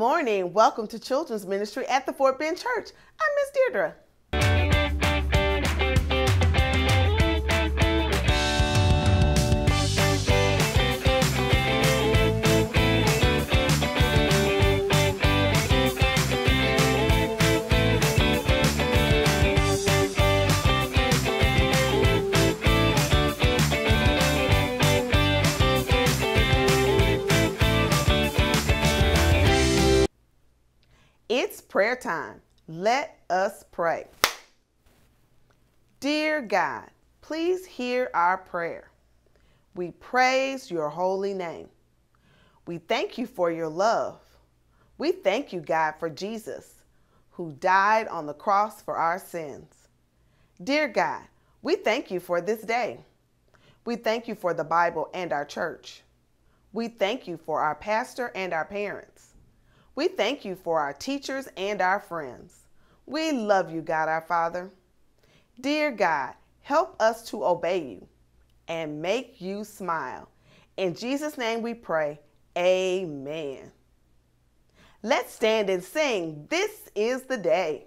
morning. Welcome to Children's Ministry at the Fort Bend Church. I'm Miss Deirdre. Prayer time. Let us pray. Dear God, please hear our prayer. We praise your holy name. We thank you for your love. We thank you, God, for Jesus, who died on the cross for our sins. Dear God, we thank you for this day. We thank you for the Bible and our church. We thank you for our pastor and our parents. We thank you for our teachers and our friends. We love you, God our Father. Dear God, help us to obey you and make you smile. In Jesus' name we pray. Amen. Let's stand and sing. This is the day.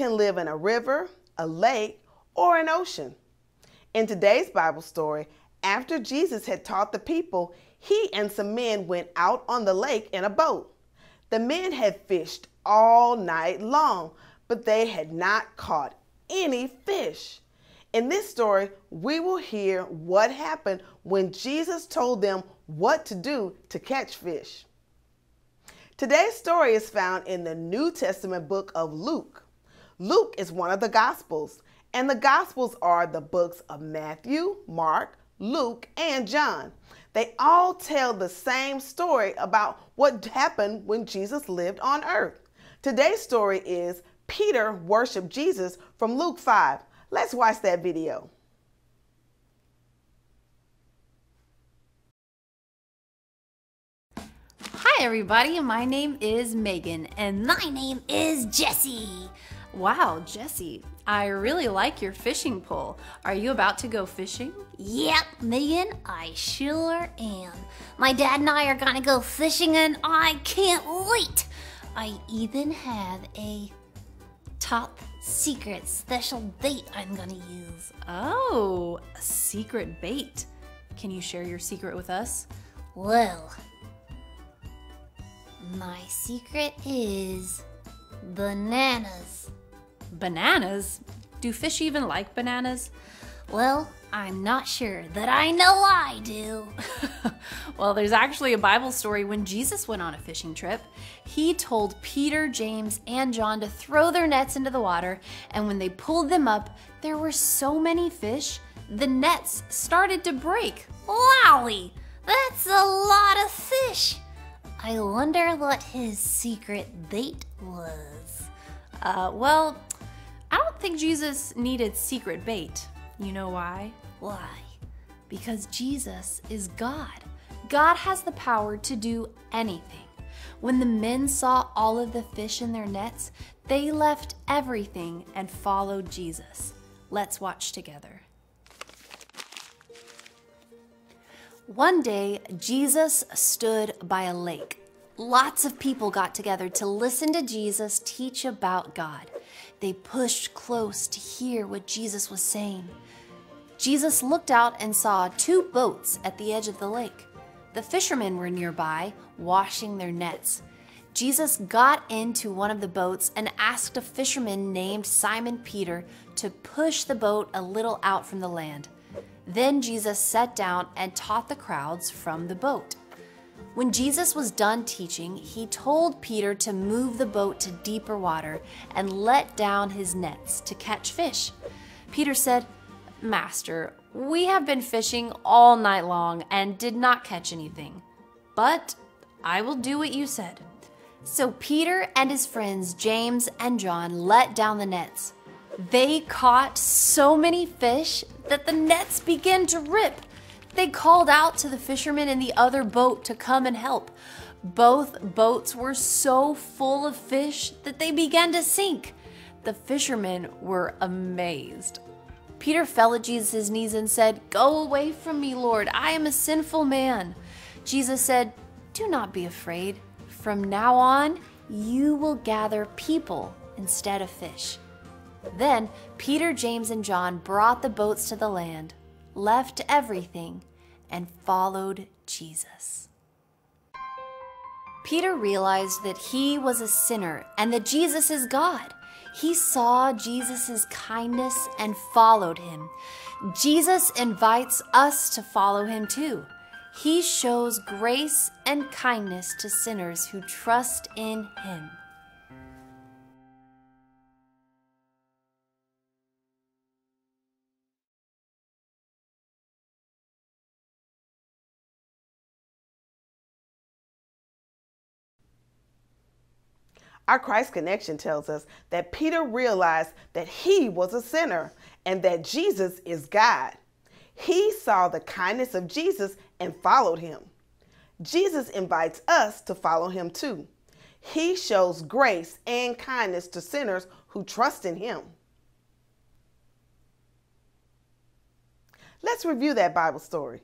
Can live in a river, a lake, or an ocean. In today's Bible story, after Jesus had taught the people, he and some men went out on the lake in a boat. The men had fished all night long, but they had not caught any fish. In this story, we will hear what happened when Jesus told them what to do to catch fish. Today's story is found in the New Testament book of Luke. Luke is one of the Gospels, and the Gospels are the books of Matthew, Mark, Luke, and John. They all tell the same story about what happened when Jesus lived on earth. Today's story is Peter worshiped Jesus from Luke 5. Let's watch that video. Hi, everybody. My name is Megan, and My name is Jessie. Wow, Jesse, I really like your fishing pole. Are you about to go fishing? Yep, Megan, I sure am. My dad and I are gonna go fishing and I can't wait. I even have a top secret special bait I'm gonna use. Oh, a secret bait. Can you share your secret with us? Well, my secret is bananas. Bananas? Do fish even like bananas? Well, I'm not sure that I know I do. well, there's actually a Bible story when Jesus went on a fishing trip. He told Peter, James, and John to throw their nets into the water, and when they pulled them up, there were so many fish, the nets started to break. Wowie! That's a lot of fish. I wonder what his secret bait was. Uh, well, I don't think Jesus needed secret bait. You know why? Why? Because Jesus is God. God has the power to do anything. When the men saw all of the fish in their nets, they left everything and followed Jesus. Let's watch together. One day, Jesus stood by a lake. Lots of people got together to listen to Jesus teach about God. They pushed close to hear what Jesus was saying. Jesus looked out and saw two boats at the edge of the lake. The fishermen were nearby, washing their nets. Jesus got into one of the boats and asked a fisherman named Simon Peter to push the boat a little out from the land. Then Jesus sat down and taught the crowds from the boat. When Jesus was done teaching, he told Peter to move the boat to deeper water and let down his nets to catch fish. Peter said, Master, we have been fishing all night long and did not catch anything. But I will do what you said. So Peter and his friends James and John let down the nets. They caught so many fish that the nets began to rip. They called out to the fishermen in the other boat to come and help. Both boats were so full of fish that they began to sink. The fishermen were amazed. Peter fell at Jesus' knees and said, Go away from me, Lord, I am a sinful man. Jesus said, Do not be afraid. From now on, you will gather people instead of fish. Then Peter, James, and John brought the boats to the land, left everything, and followed Jesus. Peter realized that he was a sinner and that Jesus is God. He saw Jesus' kindness and followed him. Jesus invites us to follow him too. He shows grace and kindness to sinners who trust in him. Our Christ connection tells us that Peter realized that he was a sinner and that Jesus is God. He saw the kindness of Jesus and followed him. Jesus invites us to follow him too. He shows grace and kindness to sinners who trust in him. Let's review that Bible story.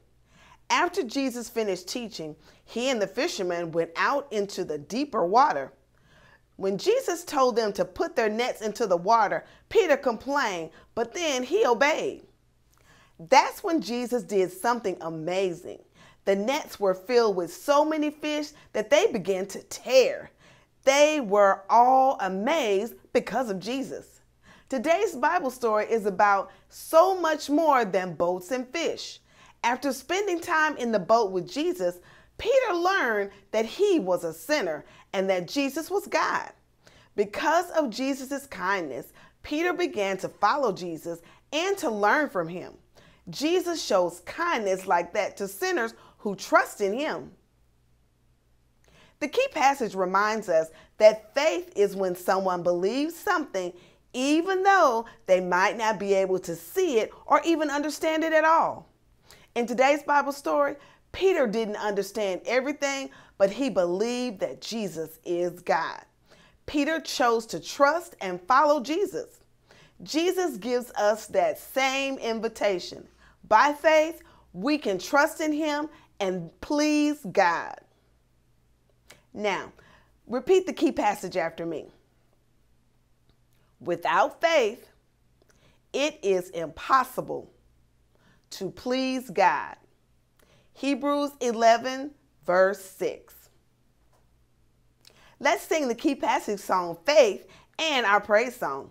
After Jesus finished teaching, he and the fishermen went out into the deeper water. When Jesus told them to put their nets into the water, Peter complained, but then he obeyed. That's when Jesus did something amazing. The nets were filled with so many fish that they began to tear. They were all amazed because of Jesus. Today's Bible story is about so much more than boats and fish. After spending time in the boat with Jesus, Peter learned that he was a sinner and that Jesus was God. Because of Jesus' kindness, Peter began to follow Jesus and to learn from him. Jesus shows kindness like that to sinners who trust in him. The key passage reminds us that faith is when someone believes something even though they might not be able to see it or even understand it at all. In today's Bible story, Peter didn't understand everything, but he believed that Jesus is God. Peter chose to trust and follow Jesus. Jesus gives us that same invitation. By faith, we can trust in him and please God. Now, repeat the key passage after me. Without faith, it is impossible to please God. Hebrews 11, verse 6. Let's sing the key passage song, Faith, and our praise song.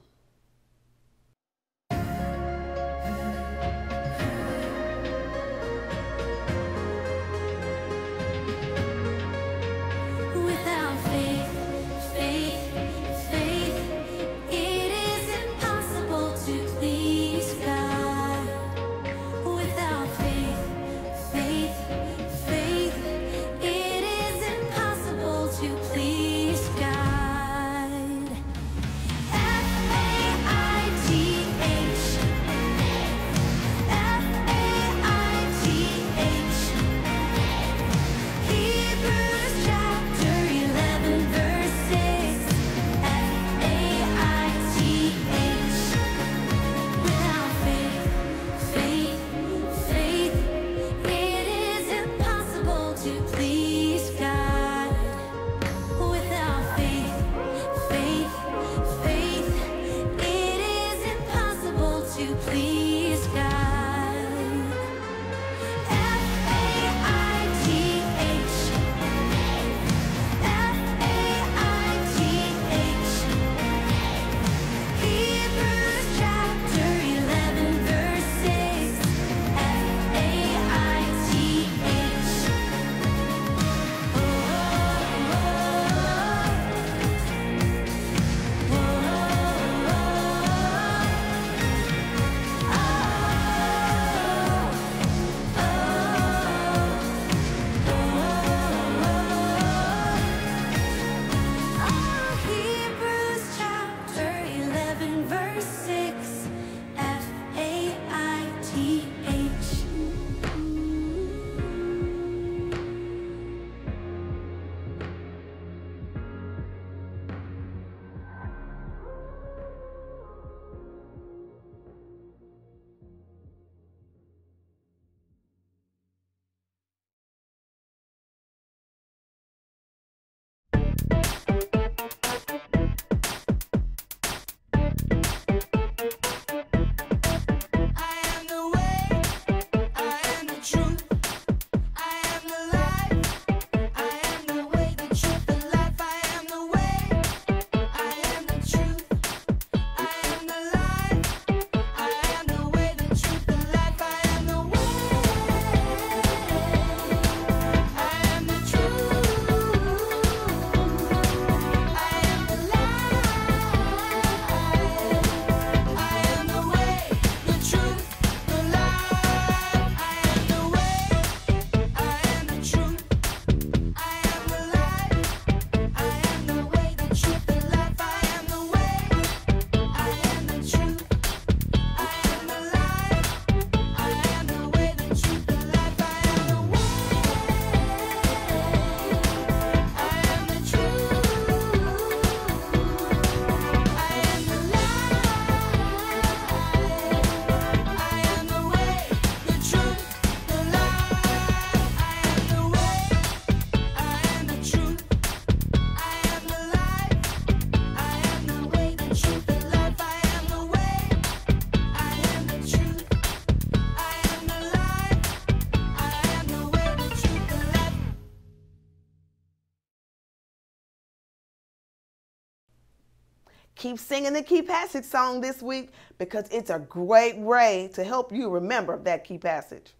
Keep singing the key passage song this week because it's a great way to help you remember that key passage.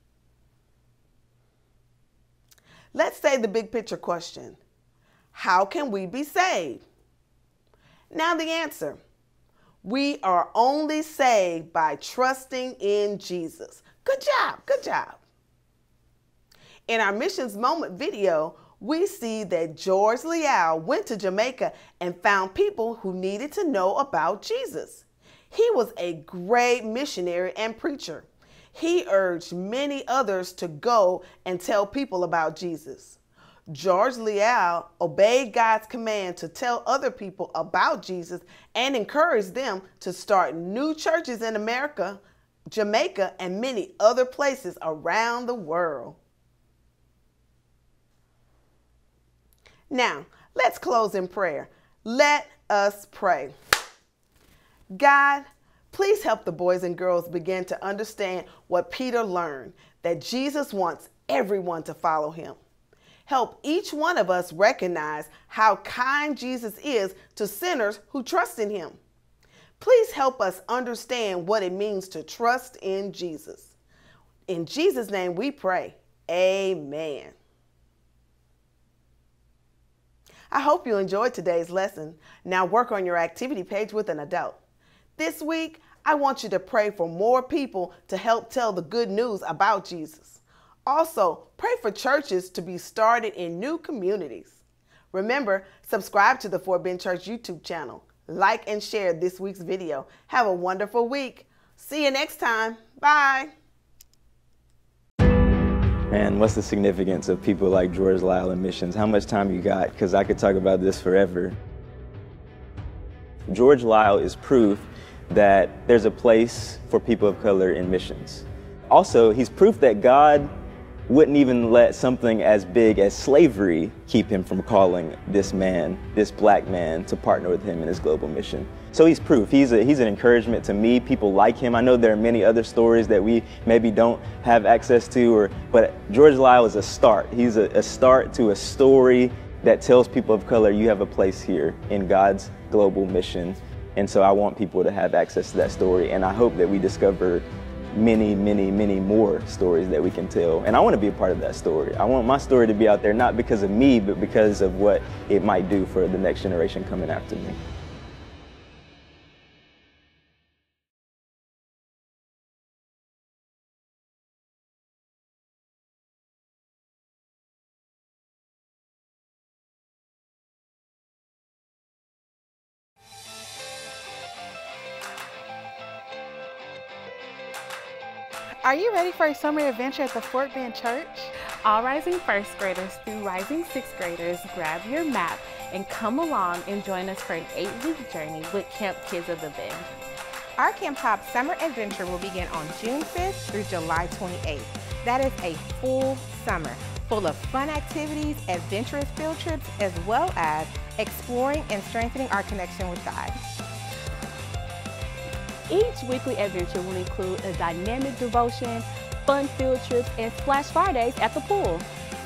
Let's say the big picture question How can we be saved? Now, the answer we are only saved by trusting in Jesus. Good job, good job. In our Missions Moment video, we see that George Liele went to Jamaica and found people who needed to know about Jesus. He was a great missionary and preacher. He urged many others to go and tell people about Jesus. George Liele obeyed God's command to tell other people about Jesus and encouraged them to start new churches in America, Jamaica, and many other places around the world. Now, let's close in prayer. Let us pray. God, please help the boys and girls begin to understand what Peter learned that Jesus wants everyone to follow him. Help each one of us recognize how kind Jesus is to sinners who trust in him. Please help us understand what it means to trust in Jesus. In Jesus' name we pray. Amen. I hope you enjoyed today's lesson. Now work on your activity page with an adult. This week, I want you to pray for more people to help tell the good news about Jesus. Also, pray for churches to be started in new communities. Remember, subscribe to the Fort Bend Church YouTube channel. Like and share this week's video. Have a wonderful week. See you next time. Bye. And what's the significance of people like George Liele and missions? How much time you got? Because I could talk about this forever. George Liele is proof that there's a place for people of color in missions. Also, he's proof that God wouldn't even let something as big as slavery keep him from calling this man, this black man, to partner with him in his global mission. So he's proof. He's, a, he's an encouragement to me, people like him. I know there are many other stories that we maybe don't have access to, or, but George Liele is a start. He's a, a start to a story that tells people of color you have a place here in God's global mission. And so I want people to have access to that story. And I hope that we discover many, many, many more stories that we can tell. And I want to be a part of that story. I want my story to be out there not because of me, but because of what it might do for the next generation coming after me. Are you ready for a summer adventure at the Fort Bend Church? All rising first graders through rising sixth graders, grab your map and come along and join us for an eight week journey with Camp Kids of the Bend. Our Camp Hop summer adventure will begin on June 5th through July 28th. That is a full summer full of fun activities, adventurous field trips, as well as exploring and strengthening our connection with God. Each weekly adventure will include a dynamic devotion, fun field trips, and Splash Fridays at the pool.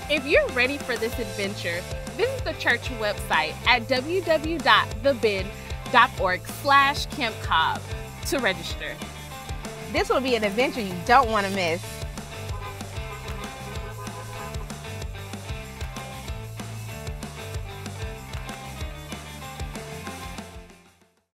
If you're ready for this adventure, visit the church website at www.thebend.org slash Camp Cobb to register. This will be an adventure you don't want to miss.